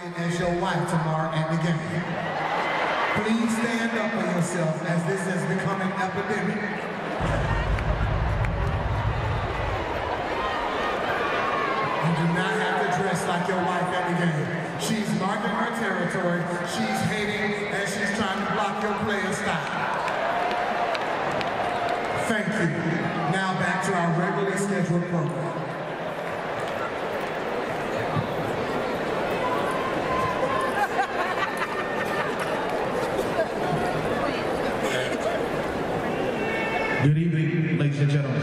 as your wife tomorrow the game. Please stand up for yourself as this has become an epidemic. You do not have to dress like your wife the game. She's marking her territory. She's hating and she's trying to block your player style. Thank you. Now back to our regularly scheduled program. Good evening, ladies and gentlemen,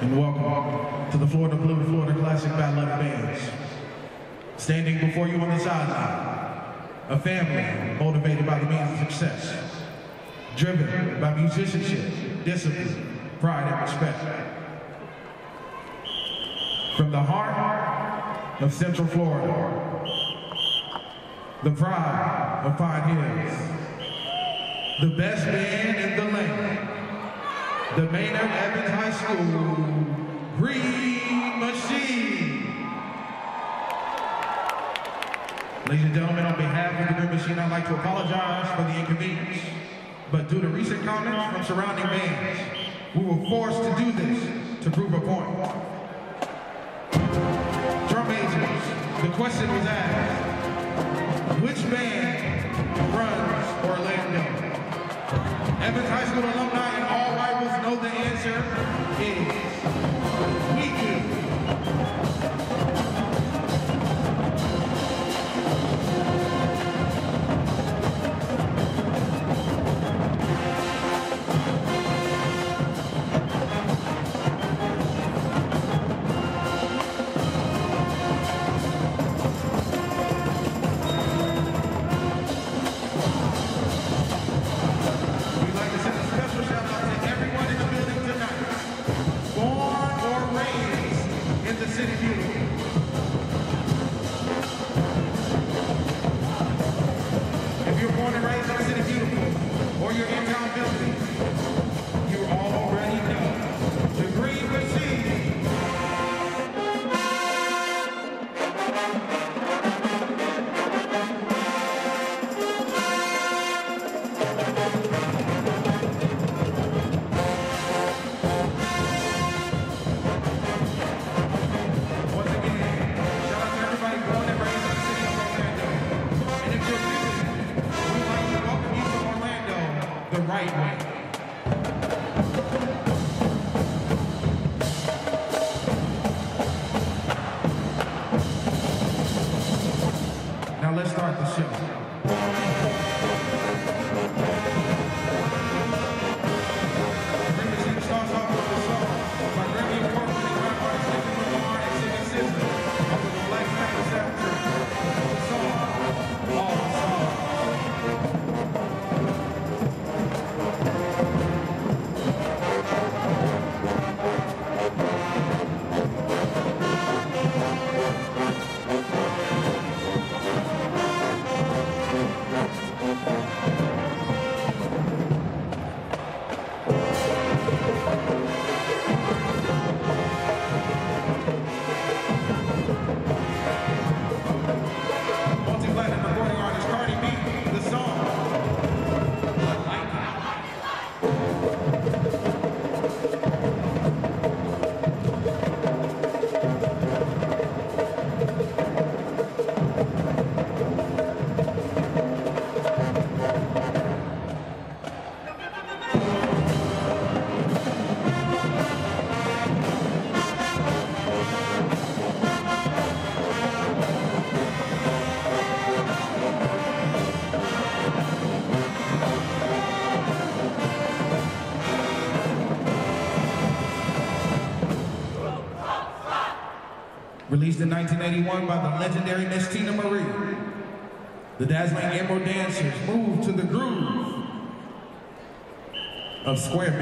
and welcome to the Florida Blue Florida Classic Battle of Bands. Standing before you on the sideline, a family motivated by the means of success, driven by musicianship, discipline, pride, and respect. From the heart of Central Florida, the pride of Pine Hills, the best band in the the Maynard Evans High School Green Machine. Ladies and gentlemen, on behalf of the Green Machine, I'd like to apologize for the inconvenience. But due to recent comments from surrounding bands, we were forced to do this to prove a point. Drum majors, the question was asked, which band runs Orlando? Evans High School alumni and all rivals know the answer is we do. Released in 1981 by the legendary Miss Teena Marie, the dazzling Emerald Dancers moved to the groove of Square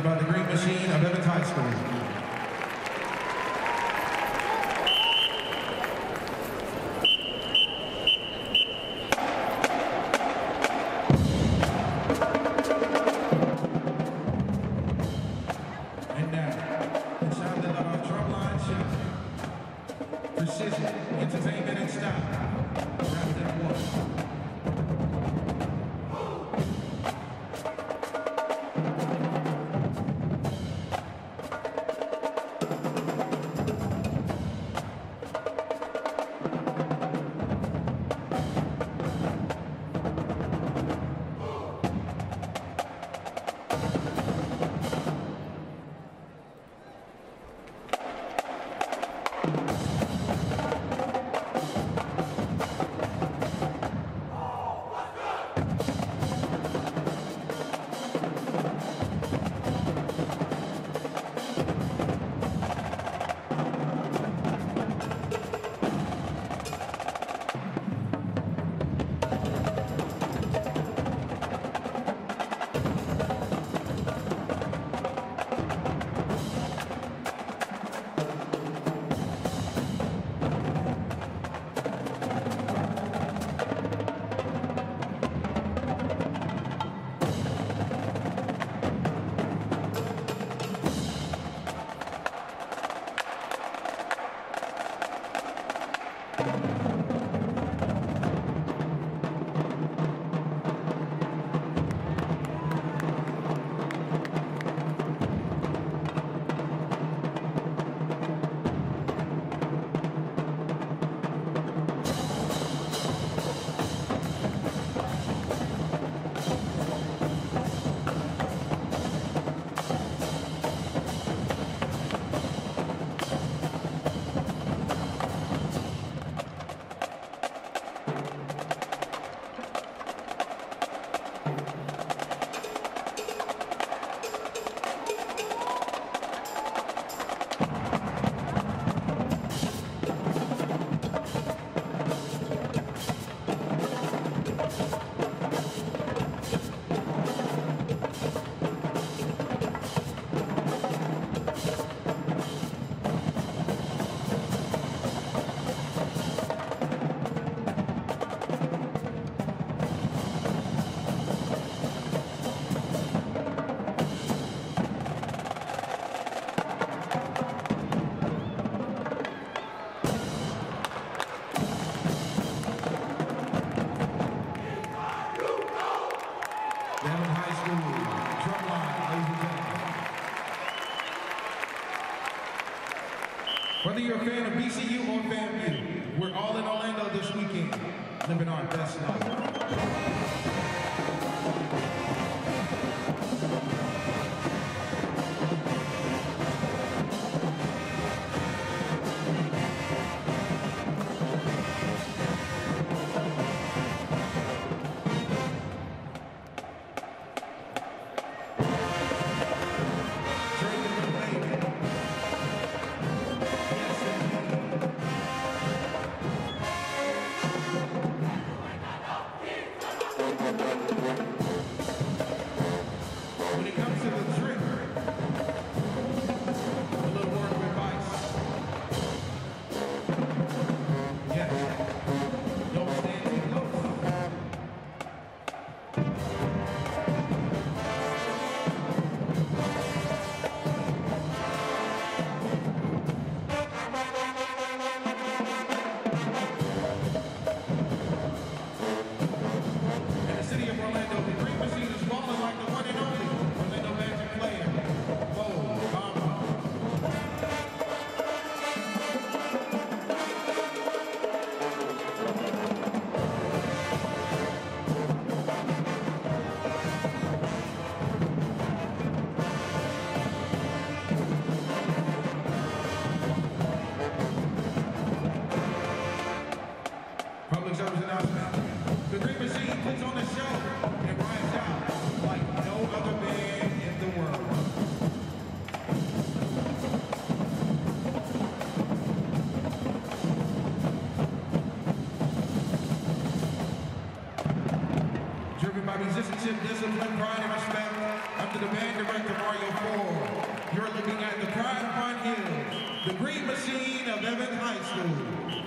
played by the Green Machine of Evans High School. precision, entertainment, and style. living our best life. by musicianship, discipline, pride, and respect under the band director Mario Ford. You're looking at the Pride front Fun Hills, the Green Machine of Evans High School.